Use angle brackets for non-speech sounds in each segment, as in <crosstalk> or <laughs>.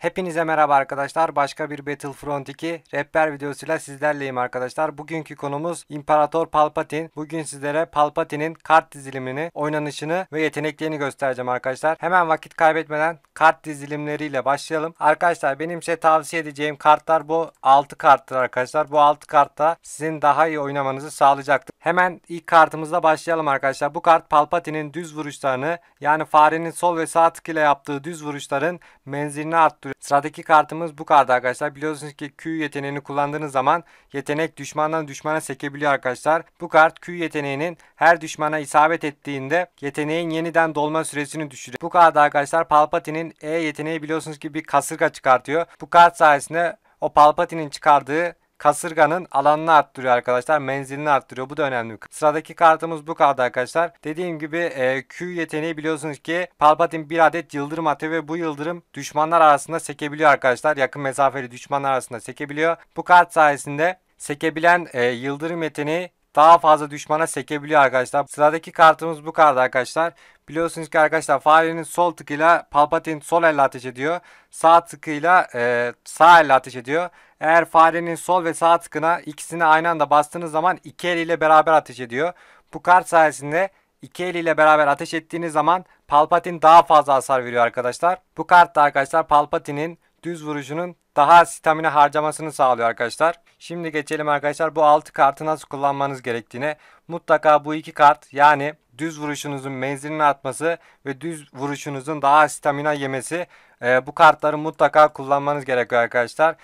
Hepinize merhaba arkadaşlar. Başka bir Battlefront 2 rehber videosuyla sizlerleyim arkadaşlar. Bugünkü konumuz İmparator Palpatine. Bugün sizlere Palpatine'in kart dizilimini, oynanışını ve yeteneklerini göstereceğim arkadaşlar. Hemen vakit kaybetmeden kart dizilimleriyle başlayalım. Arkadaşlar benim size tavsiye edeceğim kartlar bu 6 karttır arkadaşlar. Bu 6 kartta sizin daha iyi oynamanızı sağlayacaktır. Hemen ilk kartımızla başlayalım arkadaşlar. Bu kart Palpatine'in düz vuruşlarını yani farenin sol ve sağ tık ile yaptığı düz vuruşların menzilini arttırıyor. Sıradaki kartımız bu kart arkadaşlar. Biliyorsunuz ki Q yeteneğini kullandığınız zaman yetenek düşmandan düşmana sekebiliyor arkadaşlar. Bu kart Q yeteneğinin her düşmana isabet ettiğinde yeteneğin yeniden dolma süresini düşürüyor. Bu kart arkadaşlar Palpatine'in E yeteneği biliyorsunuz ki bir kasırga çıkartıyor. Bu kart sayesinde o Palpatine'in çıkardığı kasırganın alanını arttırıyor arkadaşlar. Menzilini arttırıyor. Bu da önemli. Sıradaki kartımız bu kart arkadaşlar. Dediğim gibi e, Q yeteneği biliyorsunuz ki Palpatine bir adet yıldırım atıyor ve bu yıldırım düşmanlar arasında sekebiliyor arkadaşlar. Yakın mesafeli düşmanlar arasında sekebiliyor. Bu kart sayesinde sekebilen e, yıldırım yeteneği daha fazla düşmana sekebiliyor arkadaşlar. Sıradaki kartımız bu kart arkadaşlar. Biliyorsunuz ki arkadaşlar farenin sol tıkıyla Palpatine sol elle ateş ediyor. Sağ tıkıyla e, sağ elle ateş ediyor. Eğer farenin sol ve sağ tıkına ikisini aynı anda bastığınız zaman iki eliyle beraber ateş ediyor. Bu kart sayesinde iki eliyle beraber ateş ettiğiniz zaman Palpatine daha fazla hasar veriyor arkadaşlar. Bu kart da arkadaşlar Palpatine'in düz vuruşunun daha stamina harcamasını sağlıyor arkadaşlar. Şimdi geçelim arkadaşlar bu 6 kartı nasıl kullanmanız gerektiğine. Mutlaka bu iki kart yani düz vuruşunuzun menzilinin artması ve düz vuruşunuzun daha stamina yemesi e, bu kartları mutlaka kullanmanız gerekiyor arkadaşlar.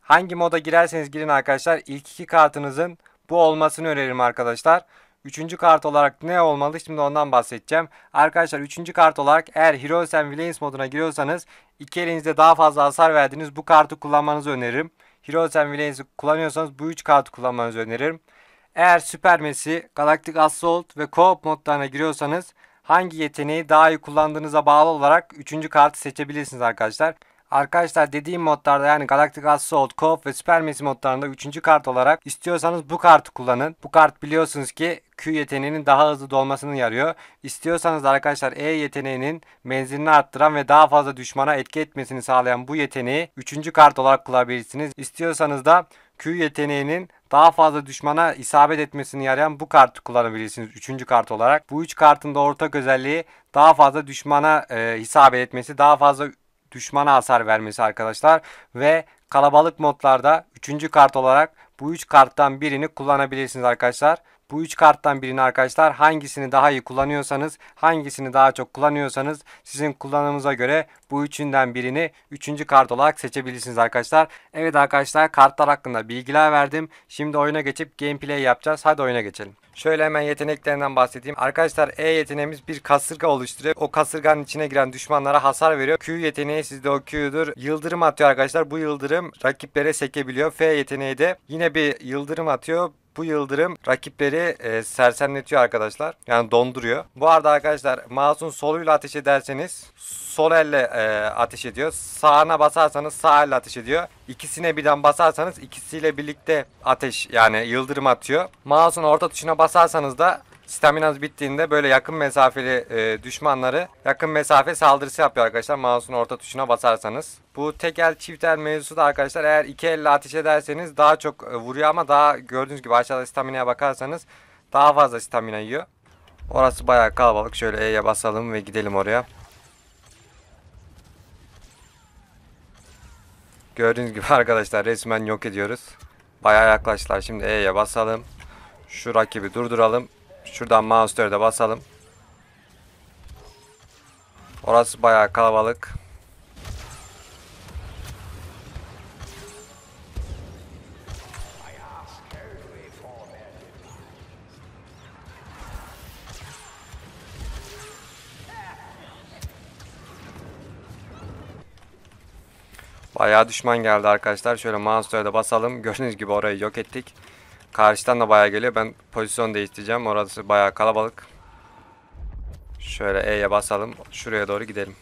Hangi moda girerseniz girin arkadaşlar ilk iki kartınızın bu olmasını öneririm arkadaşlar. Üçüncü kart olarak ne olmalı şimdi ondan bahsedeceğim. Arkadaşlar üçüncü kart olarak eğer Heroes and Villains moduna giriyorsanız iki elinizde daha fazla hasar verdiğiniz bu kartı kullanmanızı öneririm. Heroes and Villains'i kullanıyorsanız bu üç kartı kullanmanızı öneririm. Eğer Süper Messi, Galactic Assault ve Co-op modlarına giriyorsanız hangi yeteneği daha iyi kullandığınıza bağlı olarak üçüncü kartı seçebilirsiniz arkadaşlar. Arkadaşlar dediğim modlarda yani Galactic Assault, Co-op ve Super Messi modlarında 3. kart olarak istiyorsanız bu kartı kullanın. Bu kart biliyorsunuz ki Q yeteneğinin daha hızlı dolmasını yarıyor. İstiyorsanız arkadaşlar E yeteneğinin menzilini arttıran ve daha fazla düşmana etki etmesini sağlayan bu yeteneği 3. kart olarak kullanabilirsiniz. İstiyorsanız da Q yeteneğinin daha fazla düşmana isabet etmesini yarayan bu kartı kullanabilirsiniz 3. kart olarak. Bu 3 kartın da ortak özelliği daha fazla düşmana e, isabet etmesi, daha fazla düşmana hasar vermesi arkadaşlar. Ve kalabalık modlarda 3. kart olarak bu 3 karttan birini kullanabilirsiniz arkadaşlar. Bu 3 karttan birini arkadaşlar hangisini daha iyi kullanıyorsanız, hangisini daha çok kullanıyorsanız sizin kullanımınıza göre bu üçünden birini 3. kart olarak seçebilirsiniz arkadaşlar. Evet arkadaşlar kartlar hakkında bilgiler verdim. Şimdi oyuna geçip gameplay yapacağız. Hadi oyuna geçelim. Şöyle hemen yeteneklerinden bahsedeyim. Arkadaşlar E yeteneğimiz bir kasırga oluşturuyor. O kasırganın içine giren düşmanlara hasar veriyor. Q yeteneği sizde o Q'dur. Yıldırım atıyor arkadaşlar. Bu yıldırım rakiplere sekebiliyor. F yeteneği de yine bir yıldırım atıyor. Bu yıldırım rakipleri e, sersemletiyor arkadaşlar. Yani donduruyor. Bu arada arkadaşlar mouse'un soluyla ateş ederseniz sol elle e, ateş ediyor. Sağına basarsanız sağ elle ateş ediyor. İkisine birden basarsanız ikisiyle birlikte ateş yani yıldırım atıyor. Mouse'un orta tuşuna basarsanız da Staminanız bittiğinde böyle yakın mesafeli e, düşmanları yakın mesafe saldırısı yapıyor arkadaşlar. Mouse'un orta tuşuna basarsanız. Bu tek el çift el mevzusu da arkadaşlar eğer iki elle ateş ederseniz daha çok e, vuruyor ama daha gördüğünüz gibi aşağıda staminaya bakarsanız daha fazla stamina yiyor. Orası bayağı kalabalık. Şöyle E'ye basalım ve gidelim oraya. Gördüğünüz gibi <laughs> arkadaşlar resmen yok ediyoruz. Bayağı yaklaştılar. Şimdi E'ye basalım. Şu rakibi durduralım. Şuradan mouse'ları da basalım. Orası bayağı kalabalık. Bayağı düşman geldi arkadaşlar. Şöyle mouse'ları da basalım. <laughs> Gördüğünüz gibi orayı yok ettik. Karşıdan da bayağı geliyor. Ben pozisyon değiştireceğim. Orası bayağı kalabalık. Şöyle E'ye basalım. Şuraya doğru gidelim.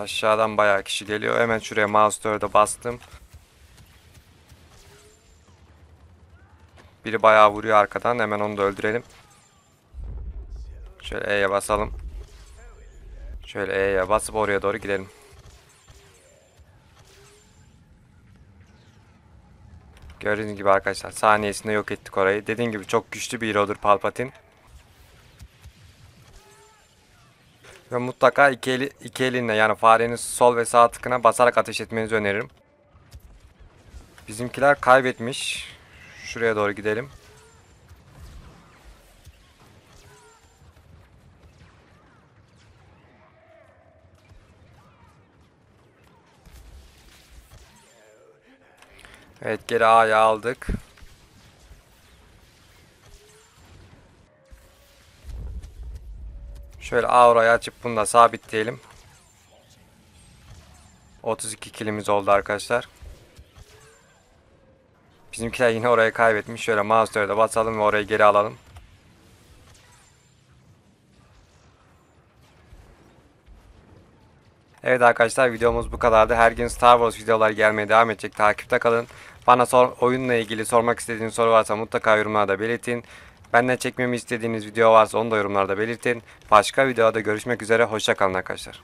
Aşağıdan bayağı kişi geliyor. Hemen şuraya mouse da bastım. Biri bayağı vuruyor arkadan. Hemen onu da öldürelim. Şöyle E'ye basalım. Şöyle E'ye basıp oraya doğru gidelim. Gördüğünüz gibi arkadaşlar saniyesinde yok ettik orayı. Dediğim gibi çok güçlü bir hero'dur Palpatine. Ve mutlaka iki, eli, iki elinle yani farenin sol ve sağ tıkına basarak ateş etmenizi öneririm. Bizimkiler kaybetmiş. Şuraya doğru gidelim. Evet geri A'ya aldık. Şöyle aurayı açıp bunu da sabitleyelim. 32 kilimiz oldu arkadaşlar. Bizimkiler yine orayı kaybetmiş. Şöyle mouse'ları da basalım ve orayı geri alalım. Evet arkadaşlar videomuz bu kadardı. Her gün Star Wars videolar gelmeye devam edecek. Takipte kalın. Bana sor, oyunla ilgili sormak istediğiniz soru varsa mutlaka yorumlarda belirtin. Benden çekmemi istediğiniz video varsa onu da yorumlarda belirtin. Başka videoda görüşmek üzere. Hoşçakalın arkadaşlar.